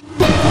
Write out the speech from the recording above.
Yeah.